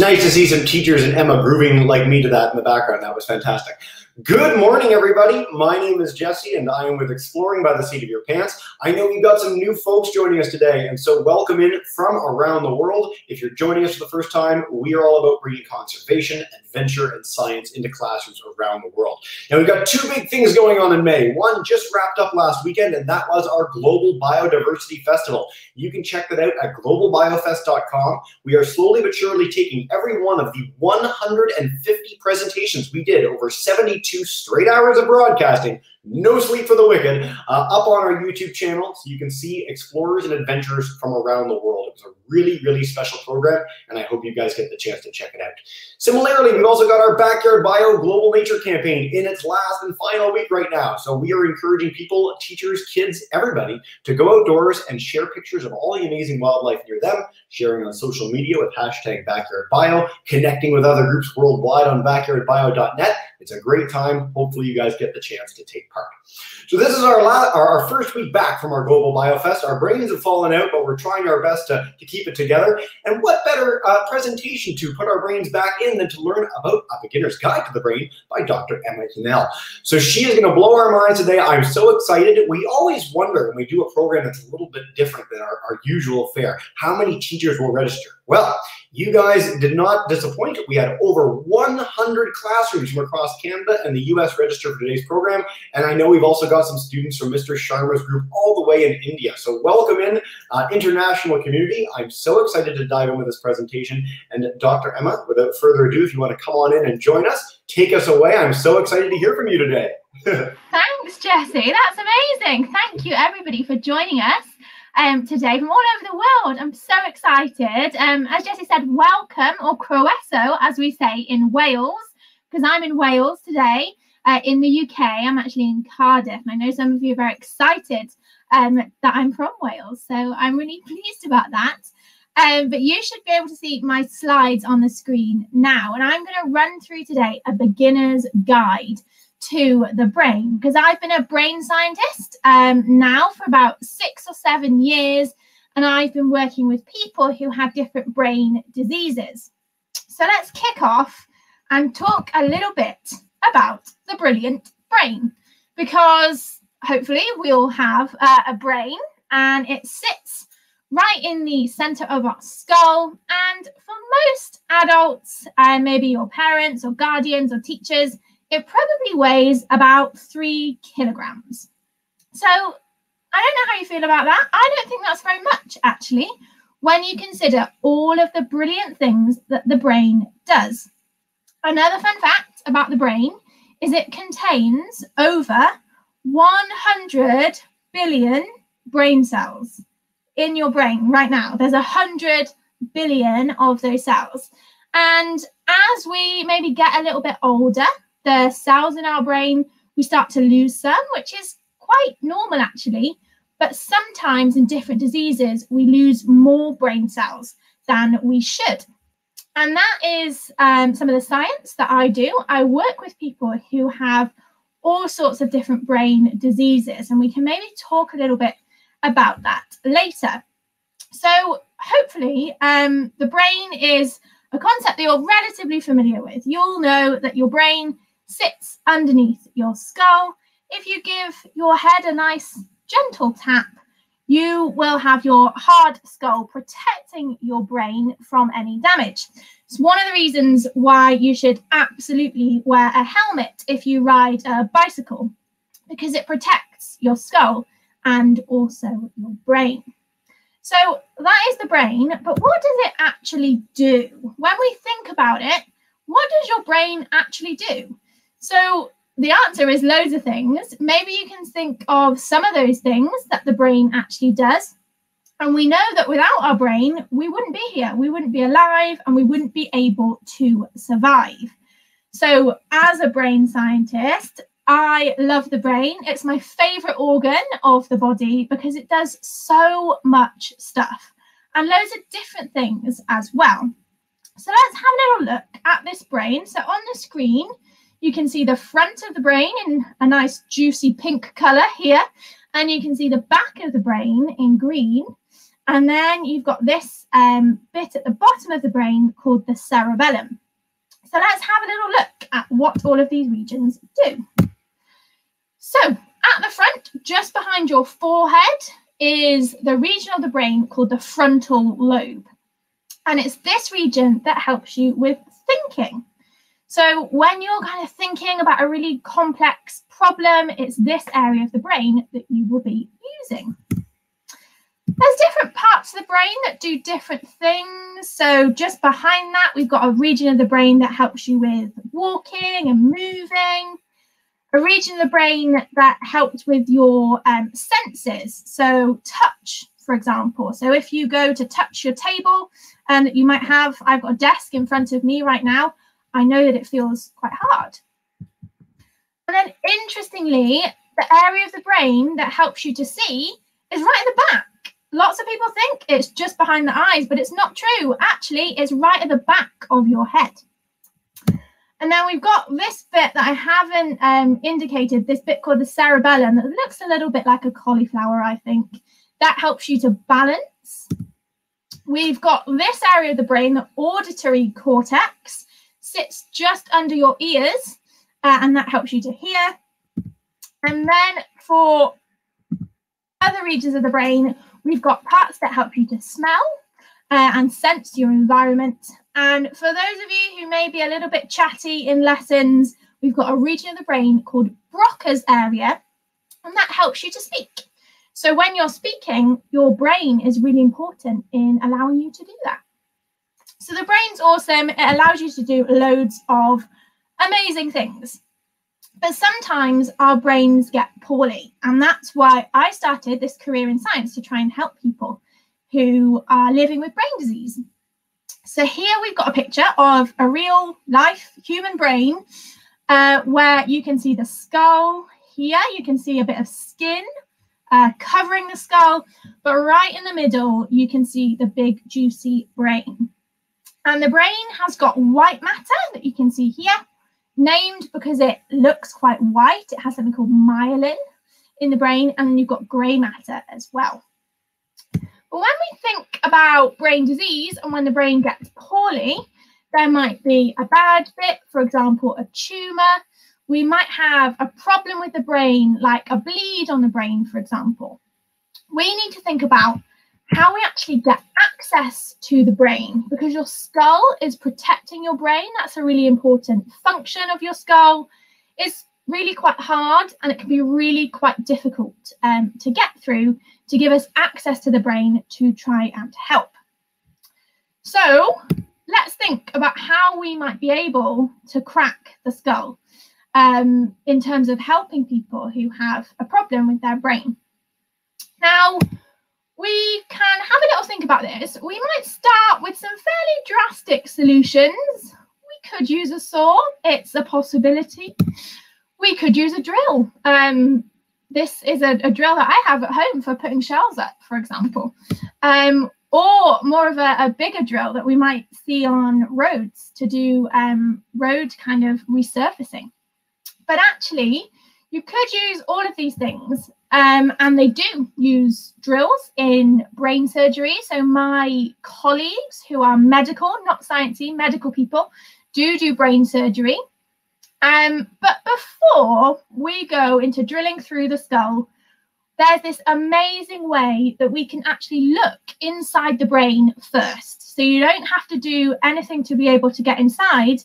nice to see some teachers and Emma grooving like me to that in the background. That was fantastic. Good morning, everybody. My name is Jesse, and I am with Exploring by the Seat of Your Pants. I know we've got some new folks joining us today, and so welcome in from around the world. If you're joining us for the first time, we are all about bringing conservation, adventure, and science into classrooms around the world. Now, we've got two big things going on in May. One just wrapped up last weekend, and that was our Global Biodiversity Festival. You can check that out at globalbiofest.com. We are slowly but surely taking every one of the 150 presentations we did over 72 two straight hours of broadcasting, no sleep for the wicked, uh, up on our YouTube channel so you can see explorers and adventurers from around the world. It was a really, really special program, and I hope you guys get the chance to check it out. Similarly, we've also got our Backyard Bio Global Nature campaign in its last and final week right now. So we are encouraging people, teachers, kids, everybody to go outdoors and share pictures of all the amazing wildlife near them, sharing on social media with hashtag Backyard Bio, connecting with other groups worldwide on backyardbio.net. It's a great time. Hopefully you guys get the chance to take part. So this is our, la- our, first week back from our Global BioFest. Our brains have fallen out, but we're trying our best to, to keep it together. And what better uh, presentation to put our brains back in than to learn about A Beginner's Guide to the Brain by Dr. Emma Yhnell. So she is going to blow our minds today. I'm so excited. We always wonder when we do a program that's a little bit different than our, our usual fare, how many teachers will register? Well, you guys did not disappoint. We had over 100 classrooms from across Canada and the US register for today's program. And I know we've also got some students from Mr. Sharma's group all the way in India. So welcome in, uh, international community. I'm so excited to dive in with this presentation. And Dr. Emma, without further ado, if you want to come on in and join us, take us away. I'm so excited to hear from you today. Thanks, Jesse. That's amazing. Thank you, everybody, for joining us um, today from all over the world. I'm so excited. Um, as Jesse said, welcome or croeso, as we say in Wales, because I'm in Wales today. Uh, in the UK, I'm actually in Cardiff, and I know some of you are very excited um, that I'm from Wales. So I'm really pleased about that. Um, but you should be able to see my slides on the screen now. And I'm going to run through today a beginner's guide to the brain because I've been a brain scientist um, now for about six or seven years, and I've been working with people who have different brain diseases. So let's kick off and talk a little bit about the brilliant brain because hopefully we all have uh, a brain and it sits right in the center of our skull. And for most adults, uh, maybe your parents or guardians or teachers, it probably weighs about three kilograms. So I don't know how you feel about that. I don't think that's very much, actually, when you consider all of the brilliant things that the brain does. Another fun fact about the brain is it contains over 100 billion brain cells in your brain right now. There's 100 billion of those cells. And as we maybe get a little bit older, the cells in our brain, we start to lose some, which is quite normal actually. But sometimes in different diseases, we lose more brain cells than we should. And that is um, some of the science that I do. I work with people who have all sorts of different brain diseases, and we can maybe talk a little bit about that later. So, hopefully, um, the brain is a concept that you're relatively familiar with. You'll know that your brain sits underneath your skull. If you give your head a nice gentle tap, you will have your hard skull protecting your brain from any damage. It's one of the reasons why you should absolutely wear a helmet if you ride a bicycle, because it protects your skull and also your brain. So that is the brain, but what does it actually do? When we think about it, what does your brain actually do? So the answer is loads of things. Maybe you can think of some of those things that the brain actually does. And we know that without our brain, we wouldn't be here. We wouldn't be alive and we wouldn't be able to survive. So, as a brain scientist, I love the brain. It's my favorite organ of the body because it does so much stuff and loads of different things as well. So, let's have a little look at this brain. So, on the screen, you can see the front of the brain in a nice juicy pink color here. And you can see the back of the brain in green. And then you've got this um, bit at the bottom of the brain called the cerebellum. So let's have a little look at what all of these regions do. So at the front, just behind your forehead, is the region of the brain called the frontal lobe. And it's this region that helps you with thinking. So when you're kind of thinking about a really complex problem, it's this area of the brain that you will be using. There's different parts of the brain that do different things. So just behind that, we've got a region of the brain that helps you with walking and moving. A region of the brain that helps with your um, senses. So touch, for example. So if you go to touch your table and um, you might have, I've got a desk in front of me right now. I know that it feels quite hard. And then interestingly, the area of the brain that helps you to see is right at the back lots of people think it's just behind the eyes, but it's not true. Actually, it's right at the back of your head. And then we've got this bit that I haven't um, indicated, this bit called the cerebellum that looks a little bit like a cauliflower, I think. That helps you to balance. We've got this area of the brain, the auditory cortex, sits just under your ears, uh, and that helps you to hear. And then for other regions of the brain, We've got parts that help you to smell uh, and sense your environment. And for those of you who may be a little bit chatty in lessons, we've got a region of the brain called Broca's area, and that helps you to speak. So when you're speaking, your brain is really important in allowing you to do that. So the brain's awesome. It allows you to do loads of amazing things. But sometimes our brains get poorly. And that's why I started this career in science to try and help people who are living with brain disease. So here we've got a picture of a real life human brain uh, where you can see the skull. Here you can see a bit of skin uh, covering the skull, but right in the middle you can see the big juicy brain. And the brain has got white matter that you can see here named because it looks quite white. It has something called myelin in the brain, and you've got grey matter as well. But when we think about brain disease and when the brain gets poorly, there might be a bad bit, for example, a tumour. We might have a problem with the brain, like a bleed on the brain, for example. We need to think about how we actually get access to the brain because your skull is protecting your brain. That's a really important function of your skull. It's really quite hard and it can be really quite difficult um, to get through to give us access to the brain to try and help. So let's think about how we might be able to crack the skull um, in terms of helping people who have a problem with their brain. Now, we can have a little think about this. We might start with some fairly drastic solutions. We could use a saw, it's a possibility. We could use a drill. Um, this is a, a, drill that I have at home for putting shells up, for example. Um, or more of a, a, bigger drill that we might see on roads to do um, road kind of resurfacing. But actually, you could use all of these things um, and they do use drills in brain surgery. So my colleagues who are medical, not sciencey, medical people, do do brain surgery. Um, but before we go into drilling through the skull, there's this amazing way that we can actually look inside the brain first. So you don't have to do anything to be able to get inside.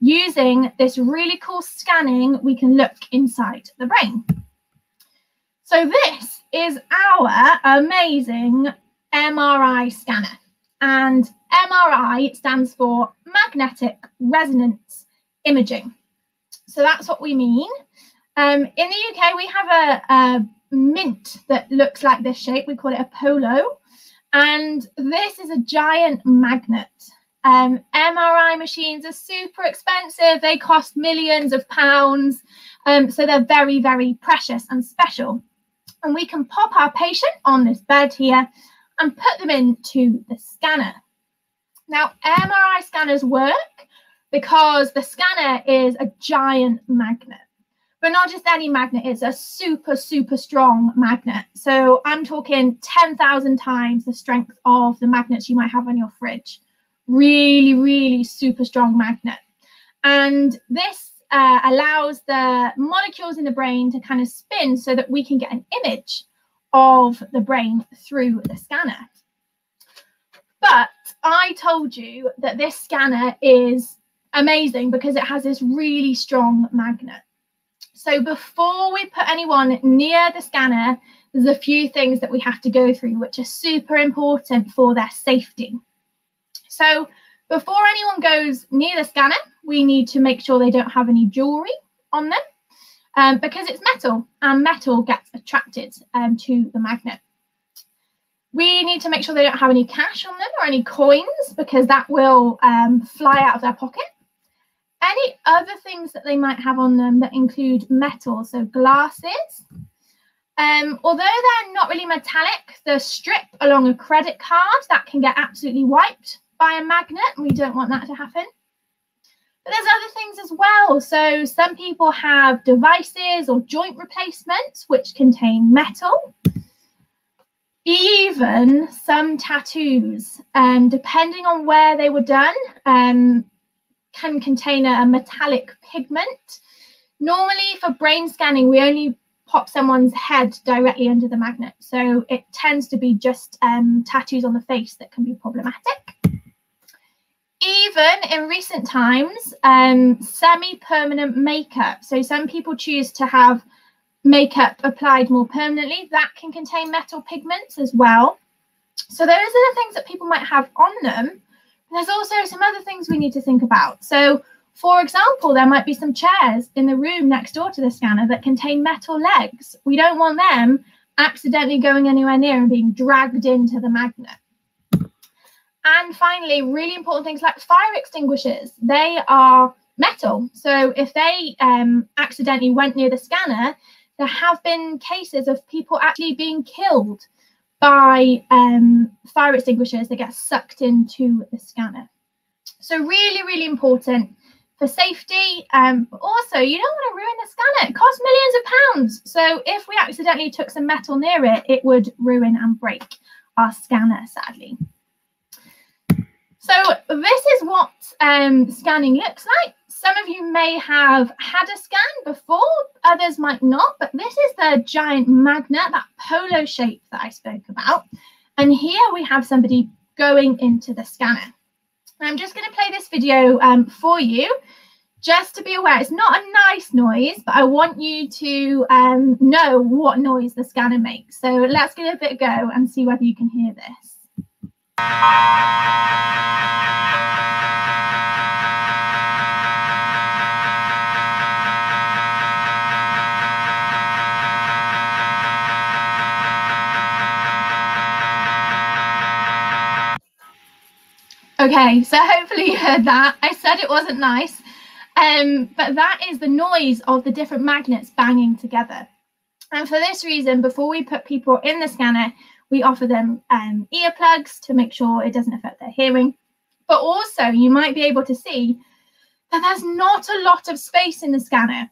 Using this really cool scanning, we can look inside the brain. So this is our amazing MRI scanner. And MRI stands for magnetic resonance imaging. So that's what we mean. Um, in the UK, we have a, a mint that looks like this shape. We call it a polo. And this is a giant magnet. Um, MRI machines are super expensive. They cost millions of pounds. Um, so they're very, very precious and special and we can pop our patient on this bed here and put them into the scanner. Now, MRI scanners work because the scanner is a giant magnet. but not just any magnet, it's a super, super strong magnet. So I'm talking 10,000 times the strength of the magnets you might have on your fridge. Really, really super strong magnet. And this uh, allows the molecules in the brain to kind of spin so that we can get an image of the brain through the scanner. But I told you that this scanner is amazing because it has this really strong magnet. So before we put anyone near the scanner, there's a few things that we have to go through which are super important for their safety. So before anyone goes near the scanner, we need to make sure they don't have any jewelry on them um, because it's metal and metal gets attracted um, to the magnet. We need to make sure they don't have any cash on them or any coins because that will um, fly out of their pocket. Any other things that they might have on them that include metal, so glasses. Um, although they're not really metallic, the strip along a credit card that can get absolutely wiped by a magnet. We don't want that to happen. But there's other things as well. So some people have devices or joint replacements which contain metal. Even some tattoos, um, depending on where they were done, um, can contain a, a metallic pigment. Normally, for brain scanning, we only pop someone's head directly under the magnet. So it tends to be just um, tattoos on the face that can be problematic even in recent times, um, semi-permanent makeup. So some people choose to have makeup applied more permanently. That can contain metal pigments as well. So those are the things that people might have on them. There's also some other things we need to think about. So for example, there might be some chairs in the room next door to the scanner that contain metal legs. We don't want them accidentally going anywhere near and being dragged into the magnet. And finally, really important things like fire extinguishers. They are metal. So if they um, accidentally went near the scanner, there have been cases of people actually being killed by um, fire extinguishers that get sucked into the scanner. So really, really important for safety. Um, but also, you don't want to ruin the scanner. It costs millions of pounds. So if we accidentally took some metal near it, it would ruin and break our scanner, sadly. So this is what um, scanning looks like. Some of you may have had a scan before, others might not, but this is the giant magnet, that polo shape that I spoke about. And here we have somebody going into the scanner. I'm just going to play this video um, for you, just to be aware. It's not a nice noise, but I want you to um, know what noise the scanner makes. So let's give it a bit of go and see whether you can hear this. Okay, so hopefully you heard that. I said it wasn't nice. Um, but that is the noise of the different magnets banging together. And for this reason, before we put people in the scanner, we offer them um, earplugs to make sure it doesn't affect their hearing. But also, you might be able to see that there's not a lot of space in the scanner.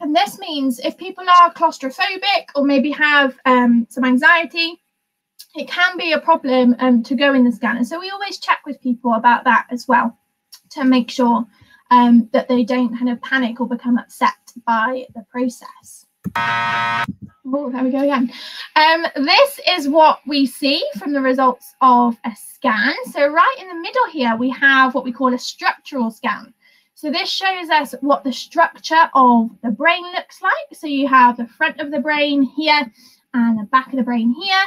And this means if people are claustrophobic or maybe have um, some anxiety, it can be a problem um, to go in the scanner. So we always check with people about that as well to make sure um, that they don't kind of panic or become upset by the process. Oh, there we go again. Um, this is what we see from the results of a scan. So right in the middle here, we have what we call a structural scan. So this shows us what the structure of the brain looks like. So you have the front of the brain here and the back of the brain here.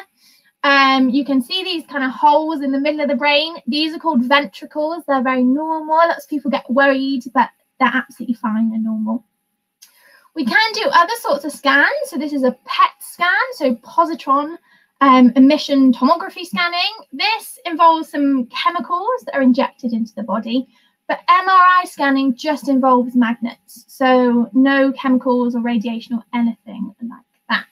Um, you can see these kind of holes in the middle of the brain. These are called ventricles. They're very normal. Lots of people get worried, but they're absolutely fine and normal. We can do other sorts of scans. So this is a PET scan, so positron um, emission tomography scanning. This involves some chemicals that are injected into the body, but MRI scanning just involves magnets. So no chemicals or radiation or anything like that.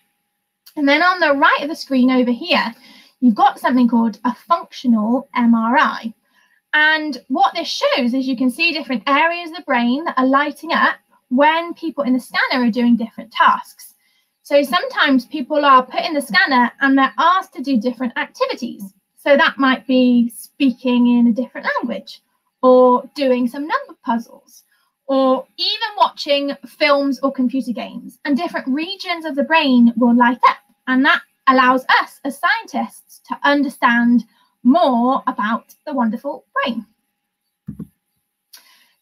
And then on the right of the screen over here, you've got something called a functional MRI. And what this shows is you can see different areas of the brain that are lighting up when people in the scanner are doing different tasks. So sometimes people are put in the scanner and they're asked to do different activities. So that might be speaking in a different language or doing some number puzzles or even watching films or computer games. And different regions of the brain will light up. And that allows us as scientists to understand more about the wonderful brain.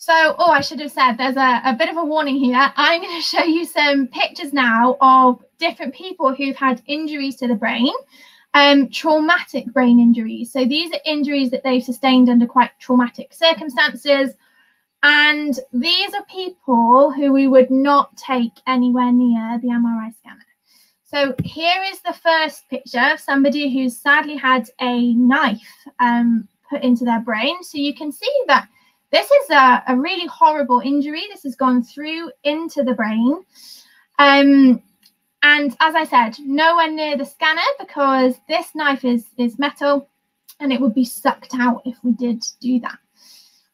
So, oh, I should have said there's a, a bit of a warning here. I'm going to show you some pictures now of different people who've had injuries to the brain, um, traumatic brain injuries. So, these are injuries that they've sustained under quite traumatic circumstances. And these are people who we would not take anywhere near the MRI scanner. So here is the first picture of somebody who's sadly had a knife um, put into their brain. So you can see that this is a, a really horrible injury. This has gone through into the brain. Um, and as I said, nowhere near the scanner because this knife is, is metal and it would be sucked out if we did do that.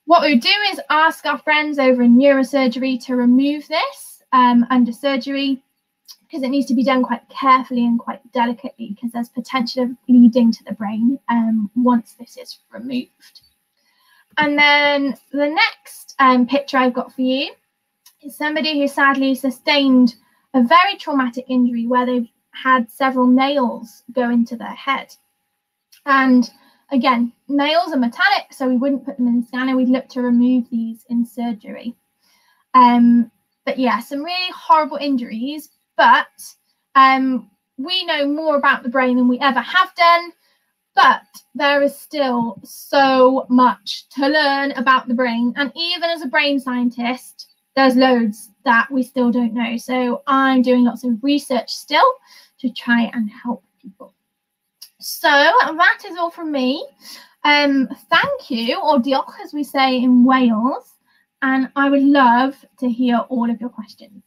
What we do is ask our friends over in neurosurgery to remove this um, under surgery because it needs to be done quite carefully and quite delicately because there's potential of bleeding to the brain um, once this is removed. And then the next um, picture I've got for you is somebody who sadly sustained a very traumatic injury where they've had several nails go into their head. And again, nails are metallic, so we wouldn't put them in the scanner. We'd look to remove these in surgery. Um, but yeah, some really horrible injuries, but um, we know more about the brain than we ever have done. But there is still so much to learn about the brain. And even as a brain scientist, there's loads that we still don't know. So I'm doing lots of research still to try and help people. So that is all from me. Um, thank you, or diolch as we say in Wales. And I would love to hear all of your questions.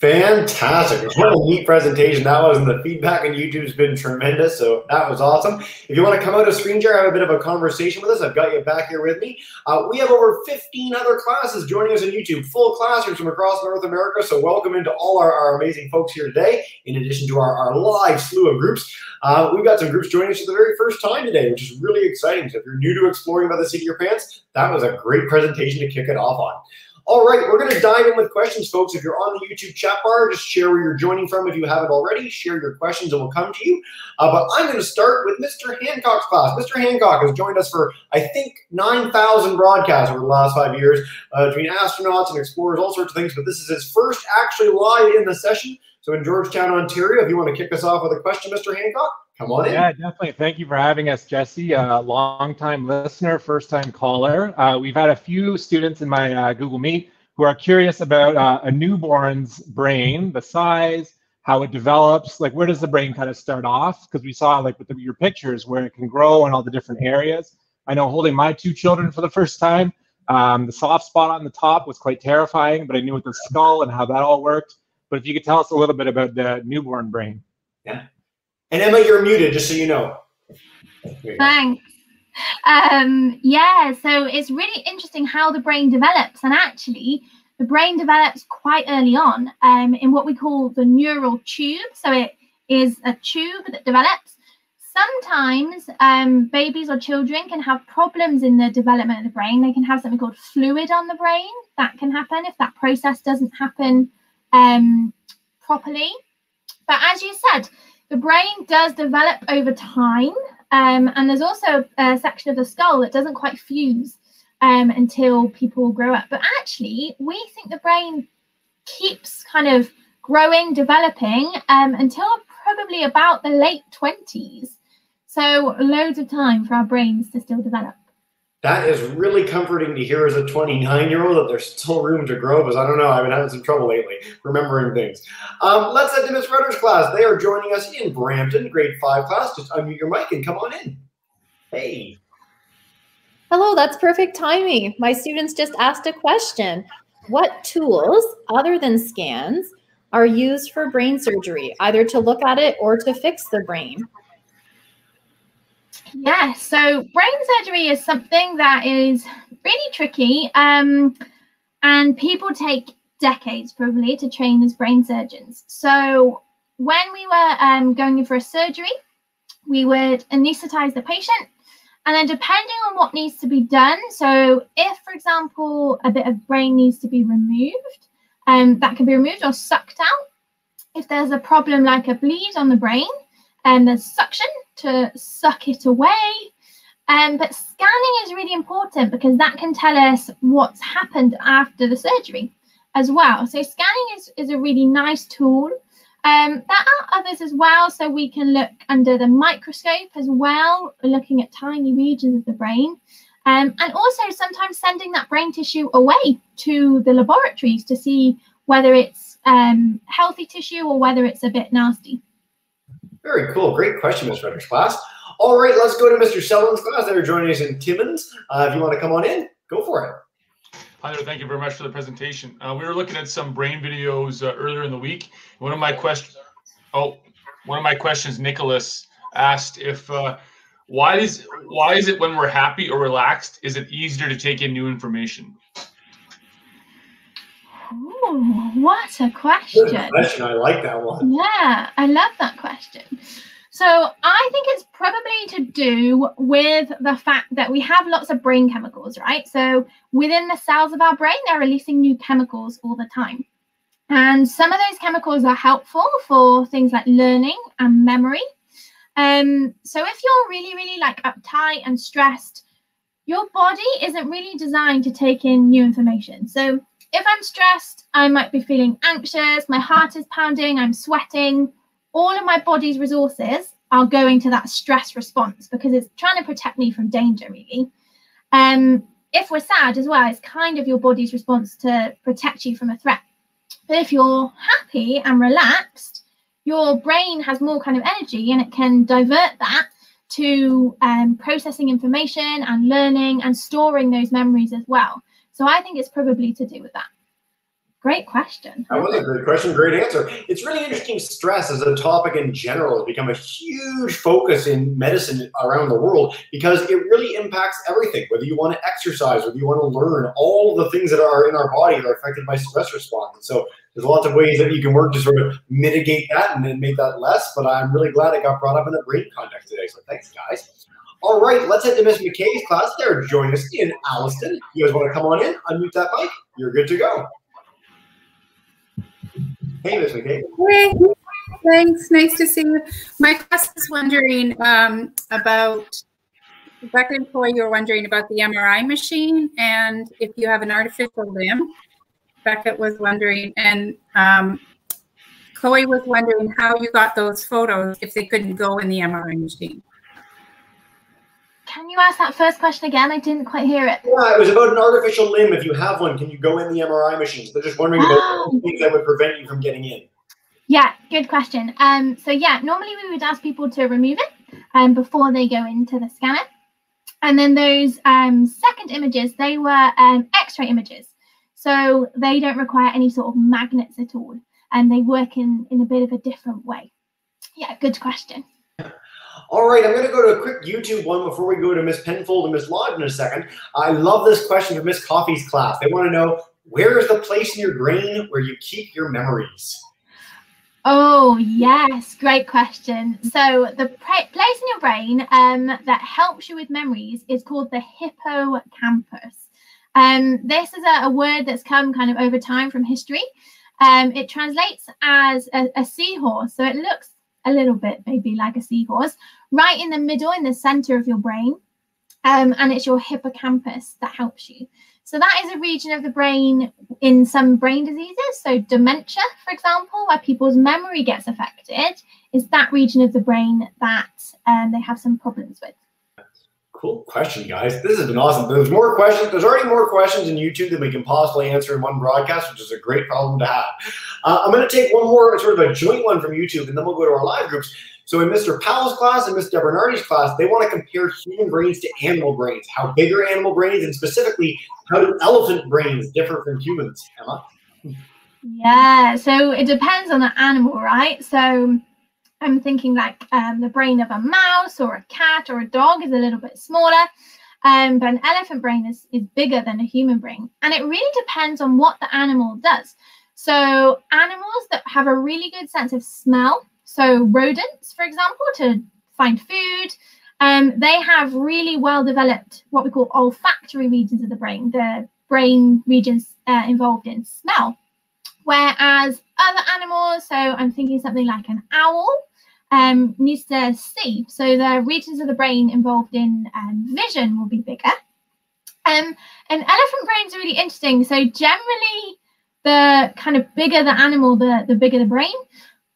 Fantastic. What a neat presentation that was, and the feedback on YouTube has been tremendous. So that was awesome. If you want to come out of screen share, have a bit of a conversation with us, I've got you back here with me. Uh, we have over 15 other classes joining us on YouTube, full classrooms from across North America. So welcome into all our, our amazing folks here today, in addition to our, our live slew of groups. Uh, we've got some groups joining us for the very first time today, which is really exciting. So if you're new to exploring by the seat of your pants, that was a great presentation to kick it off on. All right, we're going to dive in with questions, folks. If you're on the YouTube chat bar, just share where you're joining from if you haven't already. Share your questions and we'll come to you. Uh, but I'm going to start with Mr. Hancock's class. Mr. Hancock has joined us for, I think, 9,000 broadcasts over the last five years uh, between astronauts and explorers, all sorts of things. But this is his first actually live in the session. So in Georgetown, Ontario, if you want to kick us off with a question, Mr. Hancock, come on in. Yeah, definitely. Thank you for having us, Jesse. Uh, long time listener, first time caller. Uh, we've had a few students in my uh, Google Meet who are curious about uh, a newborn's brain, the size, how it develops, like where does the brain kind of start off? Because we saw like with the, your pictures where it can grow in all the different areas. I know holding my two children for the first time, um, the soft spot on the top was quite terrifying, but I knew with the skull and how that all worked. But if you could tell us a little bit about the newborn brain. Yeah. And Emma, you're muted, just so you know. Thanks. Um, yeah, so it's really interesting how the brain develops, and actually, the brain develops quite early on um, in what we call the neural tube. So it is a tube that develops. Sometimes um, babies or children can have problems in the development of the brain. They can have something called fluid on the brain. That can happen if that process doesn't happen um, properly. But as you said, the brain does develop over time. Um, and there's also a section of the skull that doesn't quite fuse um, until people grow up. But actually, we think the brain keeps kind of growing, developing um, until probably about the late 20s. So, loads of time for our brains to still develop. That is really comforting to hear as a 29 year old that there's still room to grow because I don't know, I've been having some trouble lately remembering things. Um, let's head to Miss Rutter's class. They are joining us in Brampton, grade five class. Just unmute your mic and come on in. Hey. Hello, that's perfect timing. My students just asked a question. What tools, other than scans, are used for brain surgery, either to look at it or to fix the brain? Yeah, so brain surgery is something that is really tricky, um, and people take decades probably to train as brain surgeons. So when we were um, going in for a surgery, we would anesthetize the patient. And then, depending on what needs to be done, so if, for example, a bit of brain needs to be removed, um, that can be removed or sucked out. If there's a problem like a bleed on the brain, and um, suction to suck it away. Um, but scanning is really important because that can tell us what's happened after the surgery as well. So scanning is, is a really nice tool. Um, there are others as well. So we can look under the microscope as well, looking at tiny regions of the brain. Um, and also sometimes sending that brain tissue away to the laboratories to see whether it's um, healthy tissue or whether it's a bit nasty. Very cool. Great question, Ms. Frederick's class. All right, let's go to Mr. Selden's class. They're joining us in Timmins. Uh, if you want to come on in, go for it. Hi there. Thank you very much for the presentation. Uh, we were looking at some brain videos uh, earlier in the week. One of my questions, oh, one of my questions, Nicholas asked if uh, why is why is it when we're happy or relaxed is it easier to take in new information? What a question. Good question. I like that one. Yeah, I love that question. So I think it's probably to do with the fact that we have lots of brain chemicals, right? So within the cells of our brain, they're releasing new chemicals all the time. And some of those chemicals are helpful for things like learning and memory. Um, so if you're really, really like uptight and stressed, your body isn't really designed to take in new information. So if I'm stressed, I might be feeling anxious, my heart is pounding, I'm sweating all of my body's resources are going to that stress response because it's trying to protect me from danger, really. Um, if we're sad as well, it's kind of your body's response to protect you from a threat. But if you're happy and relaxed, your brain has more kind of energy and it can divert that to um, processing information and learning and storing those memories as well. So I think it's probably to do with that. Great question. That was a great question, great answer. It's really interesting. Stress as a topic in general has become a huge focus in medicine around the world because it really impacts everything. Whether you want to exercise, whether you want to learn, all the things that are in our body are affected by stress response. So there's lots of ways that you can work to sort of mitigate that and then make that less. But I'm really glad it got brought up in a brain context today. So thanks, guys. All right, let's head to Miss McKay's class. They're joining us in Alliston. You guys want to come on in, unmute that mic? You're good to go. Hey, Miss McKay. Hey, thanks. Nice to see you. My class is wondering um, about, Rebecca and Chloe, you were wondering about the MRI machine and if you have an artificial limb. Becca was wondering, and um, Chloe was wondering how you got those photos if they couldn't go in the MRI machine. Can you ask that first question again? I didn't quite hear it. Yeah, it was about an artificial limb. If you have one, can you go in the MRI machines? They're just wondering oh. about things that would prevent you from getting in. Yeah, good question. Um, so yeah, normally we would ask people to remove it um, before they go into the scanner. And then those um, second images, they were um, X-ray images. So they don't require any sort of magnets at all. And they work in, in a bit of a different way. Yeah, good question. All right, I'm going to go to a quick YouTube one before we go to Miss Penfold and Miss Lodge in a second. I love this question from Miss Coffee's class. They want to know where is the place in your brain where you keep your memories? Oh, yes, great question. So, the place in your brain um, that helps you with memories is called the hippocampus. Um, this is a, a, word that's come kind of over time from history. Um, it translates as a, a seahorse. So, it looks a little bit maybe like a seahorse, right in the middle, in the center of your brain. Um, and it's your hippocampus that helps you. So that is a region of the brain in some brain diseases. So dementia, for example, where people's memory gets affected, is that region of the brain that um, they have some problems with. Cool question, guys. This has been awesome. There's more questions. There's already more questions in YouTube than we can possibly answer in one broadcast, which is a great problem to have. Uh, I'm going to take one more sort of a joint one from YouTube, and then we'll go to our live groups. So in Mr. Powell's class and Mr. Bernardi's class, they want to compare human brains to animal brains. How big are animal brains, and specifically, how do elephant brains differ from humans? Emma. Yeah, so it depends on the animal, right? So I'm thinking like um, the brain of a mouse or a cat or a dog is a little bit smaller. Um, but an elephant brain is, is bigger than a human brain. And it really depends on what the animal does. So, animals that have a really good sense of smell, so rodents, for example, to find food, um, they have really well developed what we call olfactory regions of the brain, the brain regions uh, involved in smell. Whereas other animals, so I'm thinking something like an owl, um, needs to see. So the regions of the brain involved in um, vision will be bigger. Um, and elephant brains are really interesting. So generally, the kind of bigger the animal, the, the bigger the brain.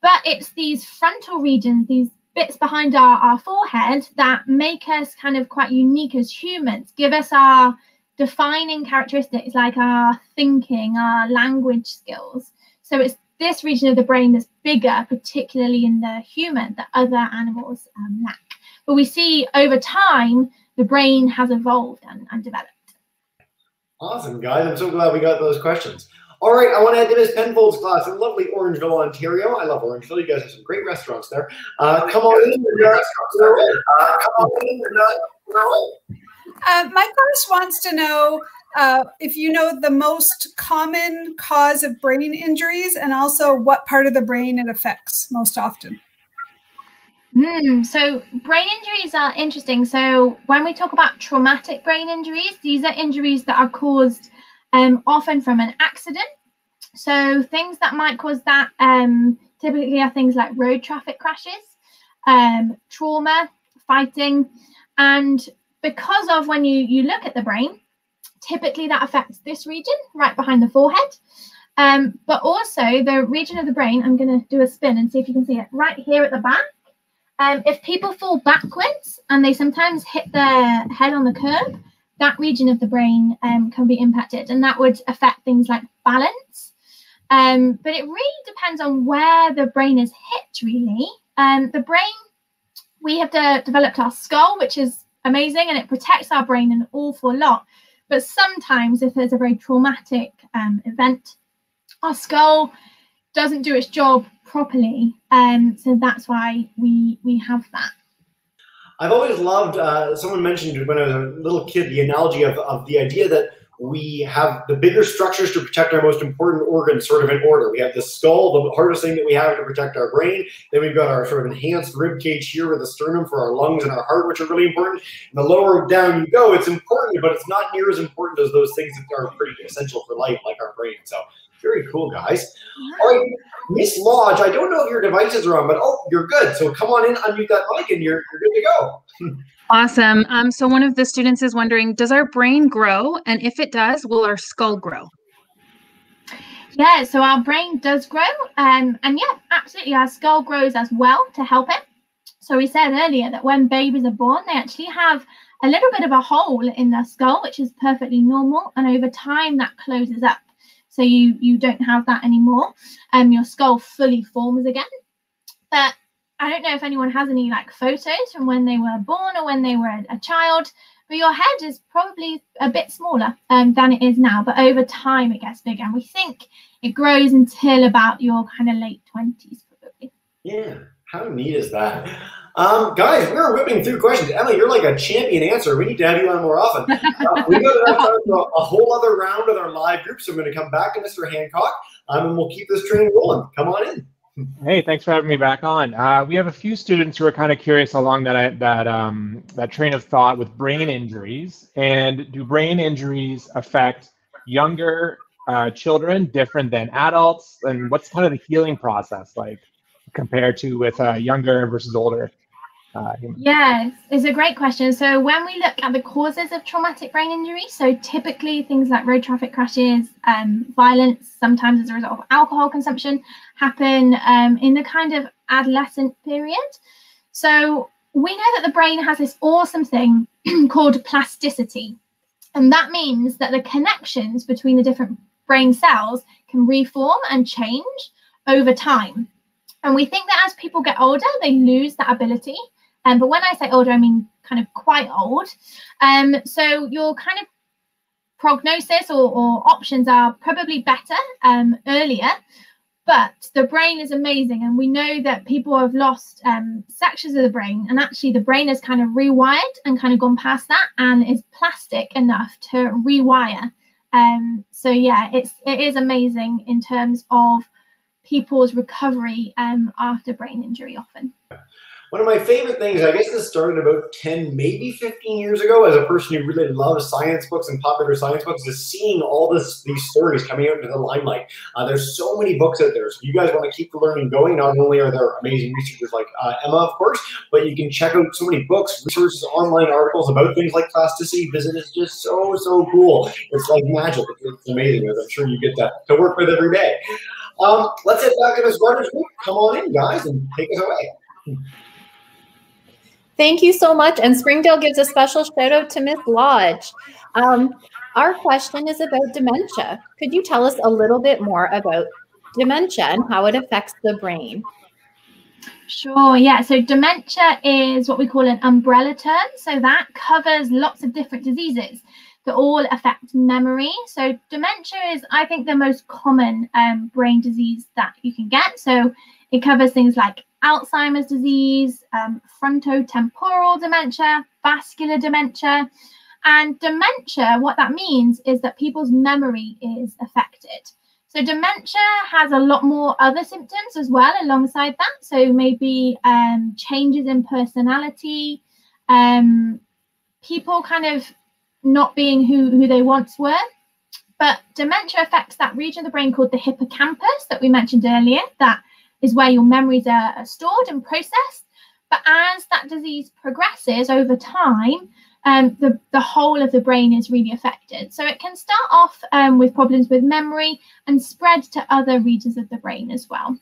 But it's these frontal regions, these bits behind our, our forehead that make us kind of quite unique as humans, give us our defining characteristics like our thinking, our language skills. So it's this region of the brain that's bigger, particularly in the human, that other animals um, lack. But we see over time the brain has evolved and, and developed. Awesome, guys. I'm so glad we got those questions. All right, I want to head to Miss Penfold's class in lovely Orangeville, Ontario. I love Orangeville. You guys have some great restaurants there. Uh, come on in. Come on in. Uh, my class wants to know uh, if you know the most common cause of brain injuries and also what part of the brain it affects most often. Mm, so brain injuries are interesting. So when we talk about traumatic brain injuries, these are injuries that are caused um, often from an accident. So things that might cause that um, typically are things like road traffic crashes, um, trauma, fighting, and because of when you you look at the brain, typically that affects this region right behind the forehead. Um, but also the region of the brain, I'm going to do a spin and see if you can see it right here at the back. Um, if people fall backwards and they sometimes hit their head on the curb, that region of the brain um, can be impacted and that would affect things like balance. Um, but it really depends on where the brain is hit, really. Um, the brain, we have de- developed our skull, which is amazing and it protects our brain an awful lot. But sometimes, if there's a very traumatic um, event, our skull doesn't do its job properly, and um, so that's why we we have that. I've always loved. Uh, someone mentioned when I was a little kid the analogy of, of the idea that we have the bigger structures to protect our most important organs sort of in order. We have the skull, the hardest thing that we have to protect our brain. Then we've got our sort of enhanced rib cage here with the sternum for our lungs and our heart, which are really important. And the lower down you go, it's important, but it's not near as important as those things that are pretty essential for life, like our brain. So very cool, guys. All right, Miss Lodge, I don't know if your devices are on, but oh, you're good. So come on in, unmute that mic, and you're, you're good to go. Awesome. Um, so one of the students is wondering, does our brain grow? And if it does, will our skull grow? Yeah, so our brain does grow. Um, and yeah, absolutely, our skull grows as well to help it. So we said earlier that when babies are born, they actually have a little bit of a hole in their skull, which is perfectly normal. And over time, that closes up. So you, you don't have that anymore. And um, your skull fully forms again. But I don't know if anyone has any like photos from when they were born or when they were a, a child, but your head is probably a bit smaller um, than it is now. But over time, it gets bigger, and we think it grows until about your kind of late twenties, probably. Yeah, how neat is that? Um, guys, we're whipping through questions. Emily, you're like a champion answer. We need to have you on more often. Uh, we got enough time for a, whole other round with our live group, so I'm going to come back to Mr. Hancock, um, and we'll keep this train rolling. Come on in. Hey, thanks for having me back on. Uh, we have a few students who are kind of curious along that that um, that train of thought with brain injuries. And do brain injuries affect younger uh, children different than adults? And what's kind of the healing process like compared to with uh, younger versus older? Uh, yes, it's a great question. So when we look at the causes of traumatic brain injury, so typically things like road traffic crashes, um, violence, sometimes as a result of alcohol consumption, happen um, in the kind of adolescent period. So we know that the brain has this awesome thing called plasticity. And that means that the connections between the different brain cells can reform and change over time. And we think that as people get older, they lose that ability. Um, but when I say older, I mean kind of quite old. Um, so your kind of prognosis or, or options are probably better um, earlier. But the brain is amazing, and we know that people have lost um, sections of the brain, and actually the brain has kind of rewired and kind of gone past that, and is plastic enough to rewire. Um, so yeah, it's it is amazing in terms of people's recovery um, after brain injury often. One of my favorite things, I guess this started about 10, maybe 15 years ago as a person who really loves science books and popular science books, is seeing all this these stories coming out into the limelight. Uh, there's so many books out there. So you guys want to keep the learning going. Not only are there amazing researchers like uh, Emma, of course, but you can check out so many books, resources, online articles about things like plasticity. Visit is just so, so cool. It's like magic. It's amazing. I'm sure you get to, to work with every day. Um, let's head back to Runners Group. Come on in, guys, and take us away. Thank you so much. And Springdale gives a special shout out to Miss Lodge. Um, our question is about dementia. Could you tell us a little bit more about dementia and how it affects the brain? Sure, yeah. So dementia is what we call an umbrella term. So that covers lots of different diseases that all affect memory. So dementia is, I think, the most common um, brain disease that you can get. So it covers things like Alzheimer's disease, um, frontotemporal dementia, vascular dementia. And dementia, what that means is that people's memory is affected. So dementia has a lot more other symptoms as well alongside that. So maybe um, changes in personality, um, people kind of not being who, who they once were. But dementia affects that region of the brain called the hippocampus that we mentioned earlier, that is where your memories are stored and processed. But as that disease progresses over time, um, the, the whole of the brain is really affected. So it can start off um, with problems with memory and spread to other regions of the brain as well.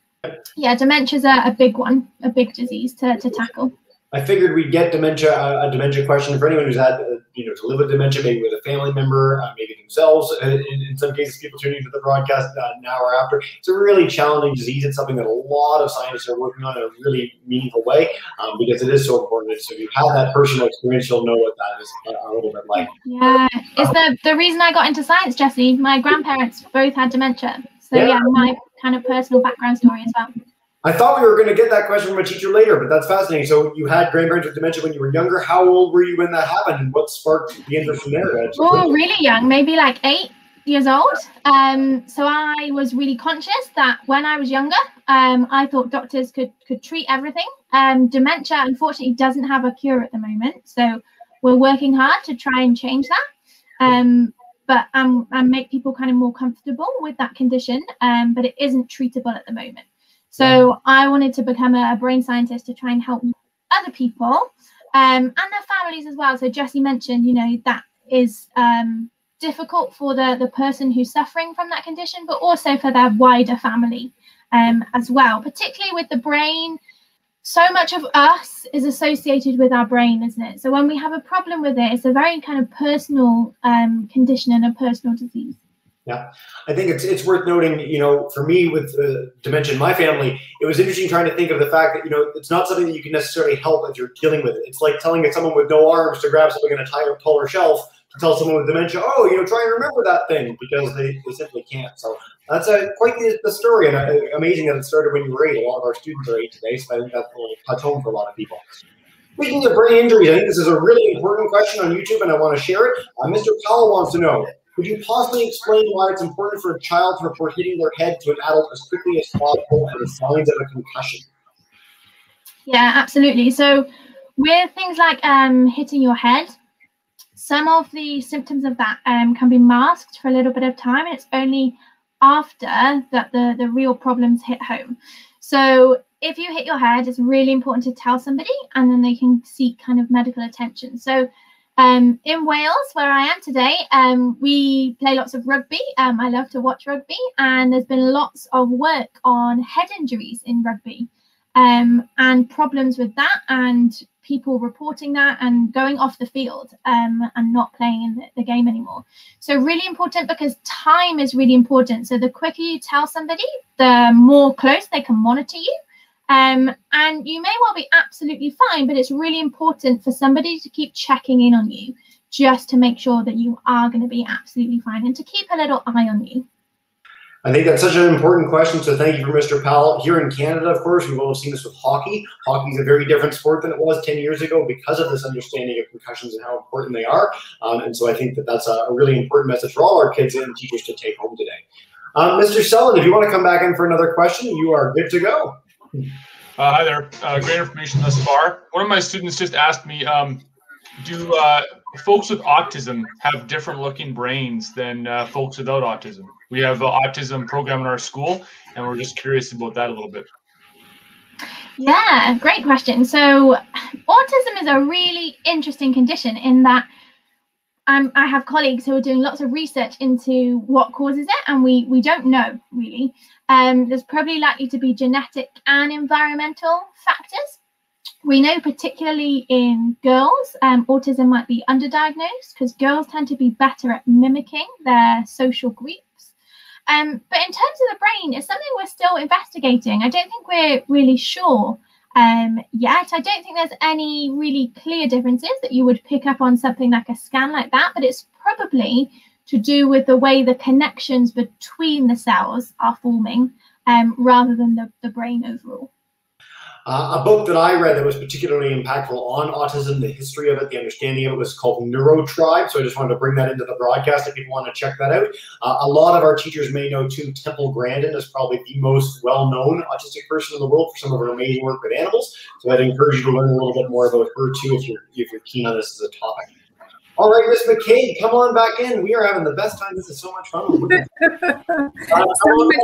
Yeah, dementia is a, a big one, a big disease to, to tackle. I figured we'd get dementia, uh, a dementia question for anyone who's had, uh, you know, to live with dementia, maybe with a family member, uh, maybe themselves. Uh, in, in, some cases, people tuning into the broadcast uh, now or after. It's a really challenging disease. It's something that a lot of scientists are working on in a really meaningful way um, because it is so important. So if you have that personal experience, you'll know what that is a little bit like. Yeah, it's the the reason I got into science, Jesse. My grandparents both had dementia, so yeah, yeah my kind of personal background story as well. I thought we were going to get that question from a teacher later, but that's fascinating. So you had grandparents with dementia when you were younger. How old were you when that happened, and what sparked the interest in there? Oh, really young, maybe like eight years old. Um, so I was really conscious that when I was younger, um, I thought doctors could could treat everything. Um, dementia, unfortunately, doesn't have a cure at the moment. So we're working hard to try and change that. Um, but um, and make people kind of more comfortable with that condition. Um, but it isn't treatable at the moment. So I wanted to become a, brain scientist to try and help other people um, and their families as well. So Jesse mentioned, you know, that is um, difficult for the, the person who's suffering from that condition, but also for their wider family um, as well, particularly with the brain. So much of us is associated with our brain, isn't it? So when we have a problem with it, it's a very kind of personal um, condition and a personal disease. Yeah, I think it's it's worth noting. You know, for me with uh, dementia in my family, it was interesting trying to think of the fact that you know it's not something that you can necessarily help if you're dealing with it. It's like telling someone with no arms to grab something in a tire taller shelf to tell someone with dementia, oh, you know, try and remember that thing because they, they simply can't. So that's a, quite the, the story, and uh, amazing that it started when you were eight. A lot of our students are eight today, so I think that's will touch home for a lot of people. Speaking of brain injuries, I think this is a really important question on YouTube, and I want to share it. Uh, Mr. Powell wants to know could you possibly explain why it's important for a child to report hitting their head to an adult as quickly as possible and the signs of a concussion? Yeah, absolutely. So, with things like um, hitting your head, some of the symptoms of that um, can be masked for a little bit of time, and it's only after that the, the real problems hit home. So, if you hit your head, it's really important to tell somebody, and then they can seek kind of medical attention. So, um, in Wales, where I am today, um, we play lots of rugby. Um, I love to watch rugby, and there's been lots of work on head injuries in rugby um, and problems with that, and people reporting that and going off the field um, and not playing in the, the game anymore. So, really important because time is really important. So, the quicker you tell somebody, the more close they can monitor you. Um, and you may well be absolutely fine, but it's really important for somebody to keep checking in on you just to make sure that you are going to be absolutely fine and to keep a little eye on you. I think that's such an important question. So thank you for Mr. Powell. Here in Canada, of course, we've all seen this with hockey. Hockey is a very different sport than it was 10 years ago because of this understanding of concussions and how important they are. Um, and so I think that that's a really important message for all our kids and teachers to take home today. Um, Mr. Sullivan, if you want to come back in for another question, you are good to go. Uh, hi there. Uh, great information thus far. One of my students just asked me, um, do uh, folks with autism have different looking brains than uh, folks without autism? We have an autism program in our school, and we're just curious about that a little bit. Yeah, great question. So, autism is a really interesting condition in that um, I have colleagues who are doing lots of research into what causes it, and we we don't know really. Um, there's probably likely to be genetic and environmental factors. We know particularly in girls, um, autism might be underdiagnosed because girls tend to be better at mimicking their social groups. Um, but in terms of the brain, it's something we're still investigating. I don't think we're really sure um, yet. I don't think there's any really clear differences that you would pick up on something like a scan like that, but it's probably to do with the way the connections between the cells are forming um, rather than the, the brain overall. Uh, a book that I read that was particularly impactful on autism, the history of it, the understanding of it was called Neurotribe. So I just wanted to bring that into the broadcast if people want to check that out. Uh, a lot of our teachers may know too, Temple Grandin is probably the most well-known autistic person in the world for some of her amazing work with animals. So I'd encourage you to learn a little bit more about her too if you're, if you're keen on this as a topic. All right, Miss McCabe, come on back in. We are having the best time. This is so much fun. so much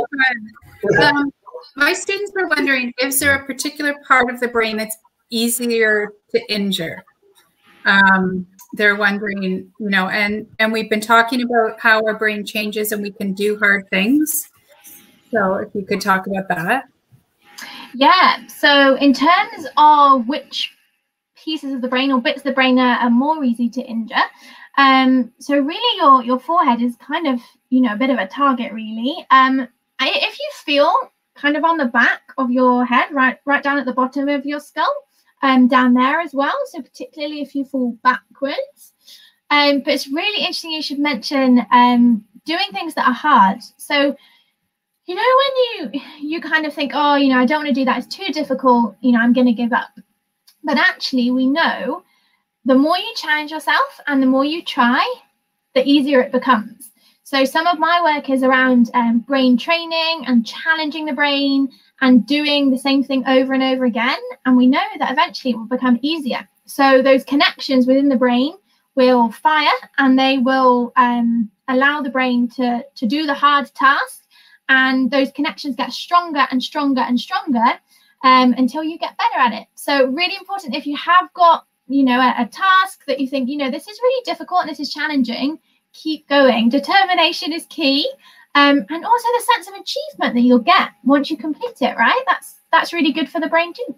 fun. Um, my students were wondering, is there a particular part of the brain that's easier to injure? Um, they're wondering, you know, and and we've been talking about how our brain changes and we can do hard things. So if you could talk about that. Yeah. So in terms of which pieces of the brain or bits of the brain are, are more easy to injure, um, so really your your forehead is kind of you know a bit of a target really. Um, if you feel kind of on the back of your head, right, right down at the bottom of your skull, um, down there as well. So particularly if you fall backwards. Um, but it's really interesting you should mention um, doing things that are hard. So, you know, when you you kind of think, oh, you know, I don't want to do that. It's too difficult. You know, I'm going to give up. But actually, we know the more you challenge yourself and the more you try, the easier it becomes. So some of my work is around um, brain training and challenging the brain and doing the same thing over and over again. And we know that eventually it will become easier. So those connections within the brain will fire and they will um, allow the brain to, to do the hard task. And those connections get stronger and stronger and stronger um, until you get better at it. So really important if you have got, you know, a, a task that you think, you know, this is really difficult and this is challenging, keep going. Determination is key. Um, and also the sense of achievement that you'll get once you complete it, right? That's that's really good for the brain too.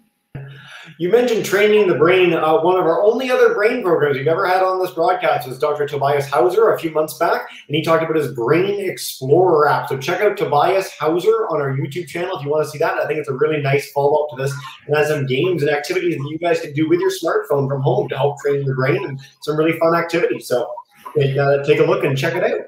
You mentioned training the brain. Uh, one of our only other brain programs we've ever had on this broadcast was Dr. Tobias Hauser a few months back, and he talked about his Brain Explorer app. So check out Tobias Hauser on our YouTube channel if you want to see that. I think it's a really nice follow up to this, and has some games and activities that you guys can do with your smartphone from home to help train your brain, and some really fun activities. So take, uh, take a look and check it out.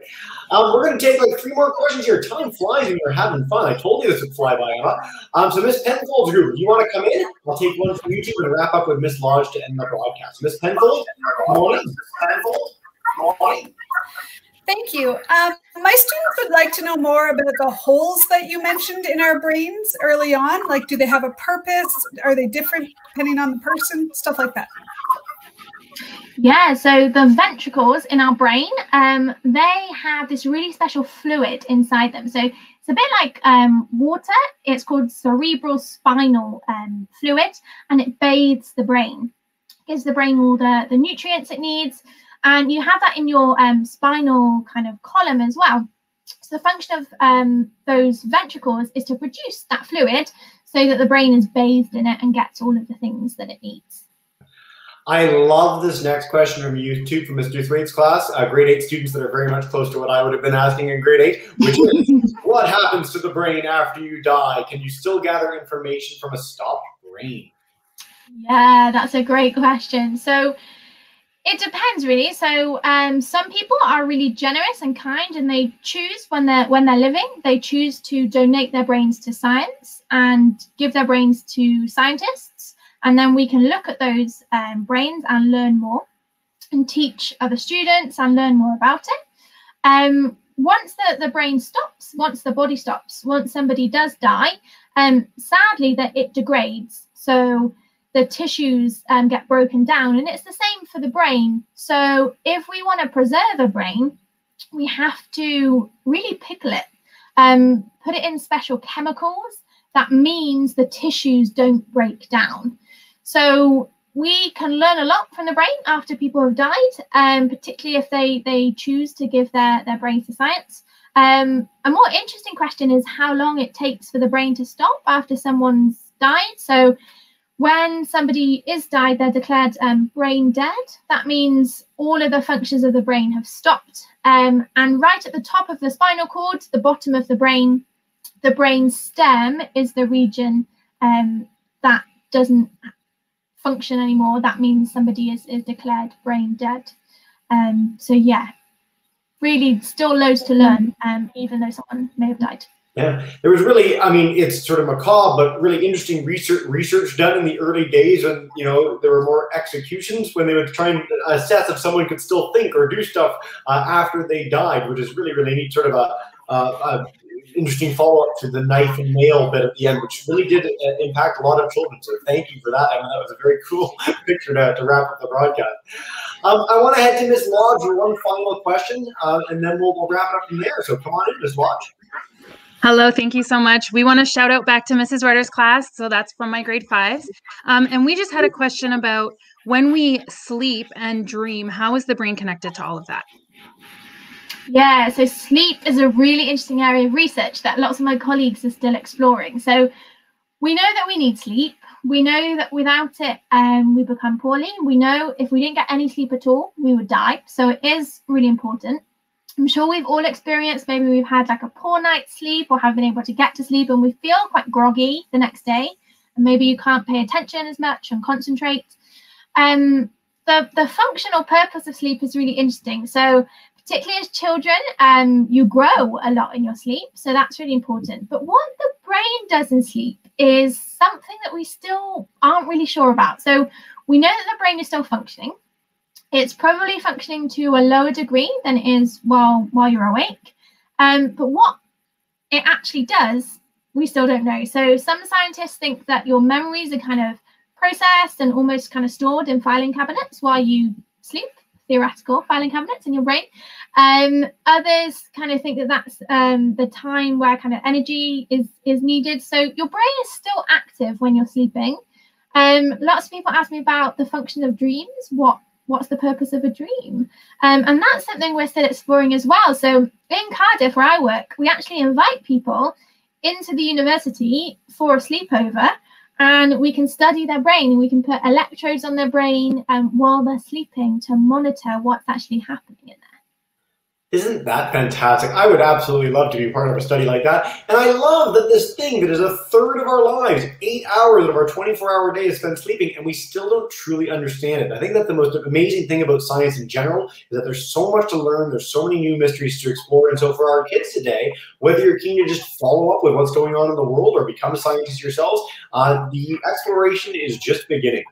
Um, we're going to take like three more questions here. Time flies when you're having fun. I told you this would fly by, huh? Um, so Miss Penfold's group, you want to come in? I'll take one from YouTube and wrap up with Miss Lodge to end the broadcast. Miss Penfold, morning. Penfold, morning. Thank you. Um, my students would like to know more about the holes that you mentioned in our brains early on. Like, do they have a purpose? Are they different depending on the person? Stuff like that. Yeah, so the ventricles in our brain, um, they have this really special fluid inside them. So it's a bit like um, water. It's called cerebral spinal um, fluid, and it bathes the brain, gives the brain all the, the nutrients it needs. And you have that in your um, spinal kind of column as well. So the function of um, those ventricles is to produce that fluid so that the brain is bathed in it and gets all of the things that it needs. I love this next question from YouTube from Mr. Thwaite's class, uh, grade eight students that are very much close to what I would have been asking in grade eight, which is what happens to the brain after you die? Can you still gather information from a stopped brain? Yeah, that's a great question. So It depends really. So um, some people are really generous and kind, and they choose when they're when they're living, they choose to donate their brains to science and give their brains to scientists, and then we can look at those um, brains and learn more, and teach other students and learn more about it. Um, once the, the brain stops, once the body stops, once somebody does die, um, sadly that it degrades. So the tissues um, get broken down. And it's the same for the brain. So if we want to preserve a brain, we have to really pickle it, um, put it in special chemicals. That means the tissues don't break down. So we can learn a lot from the brain after people have died, um, particularly if they they choose to give their their brain to science. Um, a more interesting question is how long it takes for the brain to stop after someone's died. So when somebody is died, they're declared um, brain dead. That means all of the functions of the brain have stopped. Um, and right at the top of the spinal cord, the bottom of the brain, the brain stem is the region um, that doesn't function anymore. That means somebody is, is declared brain dead. Um, so yeah, really still loads to learn, um, even though someone may have died. Yeah, there was really, I mean, it's sort of macabre, but really interesting research research done in the early days when you know there were more executions when they would try and assess if someone could still think or do stuff uh, after they died, which is really really neat. Sort of a, a interesting follow up to the knife and nail bit at the end, which really did uh, impact a lot of children. So thank you for that. I mean, that was a very cool picture to, to wrap up the broadcast. Um, I want to head to Miss Lodge for one final question, uh, and then we'll, we'll wrap it up from there. So come on in, Miss Lodge. Hello, thank you so much. We want to shout out back to Mrs. Rutter's class. So that's from my grade fives. Um, and we just had a question about when we sleep and dream, how is the brain connected to all of that? Yeah, so sleep is a really interesting area of research that lots of my colleagues are still exploring. So we know that we need sleep. We know that without it, um, we become poorly. We know if we didn't get any sleep at all, we would die. So it is really important. I'm sure we've all experienced maybe we've had like a poor night's sleep or haven't been able to get to sleep and we feel quite groggy the next day. And maybe you can't pay attention as much and concentrate. Um, the, the functional purpose of sleep is really interesting. So, particularly as children, um, you grow a lot in your sleep. So, that's really important. But what the brain does in sleep is something that we still aren't really sure about. So, we know that the brain is still functioning it's probably functioning to a lower degree than it is while while you're awake. Um, but what it actually does, we still don't know. So some scientists think that your memories are kind of processed and almost kind of stored in filing cabinets while you sleep theoretical filing cabinets in your brain. Um, others kind of think that that's um, the time where kind of energy is is needed. So your brain is still active when you're sleeping. Um, lots of people ask me about the function of dreams. What what's the purpose of a dream? Um, and that's something we're still exploring as well. So in Cardiff, where I work, we actually invite people into the university for a sleepover and we can study their brain. We can put electrodes on their brain um, while they're sleeping to monitor what's actually happening in there. Isn't that fantastic? I would absolutely love to be part of a study like that. And I love that this thing that is a third of our lives, eight hours of our 24 hour day is spent sleeping, and we still don't truly understand it. I think that the most amazing thing about science in general is that there's so much to learn, there's so many new mysteries to explore. And so for our kids today, whether you're keen to just follow up with what's going on in the world or become a scientist yourselves, uh, the exploration is just beginning.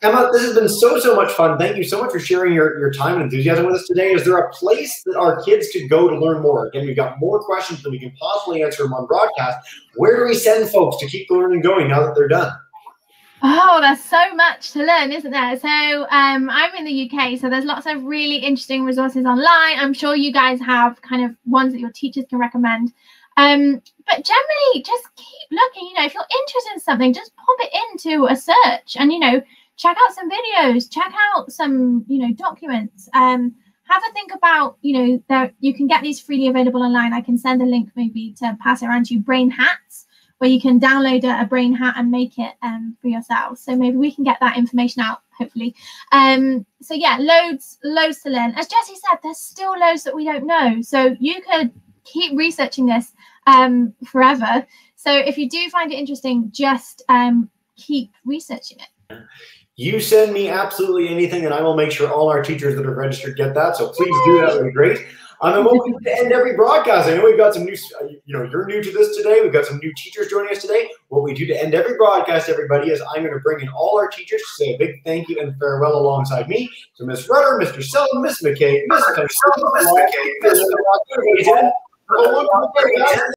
Emma, this has been so, so much fun. Thank you so much for sharing your, your time and enthusiasm with us today. Is there a place that our kids could go to learn more? Again, we've got more questions than we can possibly answer them on broadcast. Where do we send folks to keep learning going now that they're done? Oh, there's so much to learn, isn't there? So um, I'm in the UK, so there's lots of really interesting resources online. I'm sure you guys have kind of ones that your teachers can recommend. Um, but generally, just keep looking. You know, if you're interested in something, just pop it into a search, and you know, check out some videos, check out some, you know, documents. Um, have a think about, you know, there you can get these freely available online. I can send a link maybe to pass around to you. Brain hats, where you can download a, a brain hat and make it um, for yourself. So maybe we can get that information out, hopefully. Um, so yeah, loads, loads to learn. As Jesse said, there's still loads that we don't know. So you could keep researching this um, forever. So if you do find it interesting, just um, keep researching it. You send me absolutely anything, and I will make sure all our teachers that are registered get that. So please do that; would be great. And what we do to end every broadcast, I know we've got some new, uh, you know, you're new to this today. We've got some new teachers joining us today. What we do to end every broadcast, everybody, is I'm going to bring in all our teachers to say a big thank you and farewell alongside me. So Miss Rudder, Mr. Sullivan, Miss McKay, Miss McKay, Miss McKay, Miss McKay,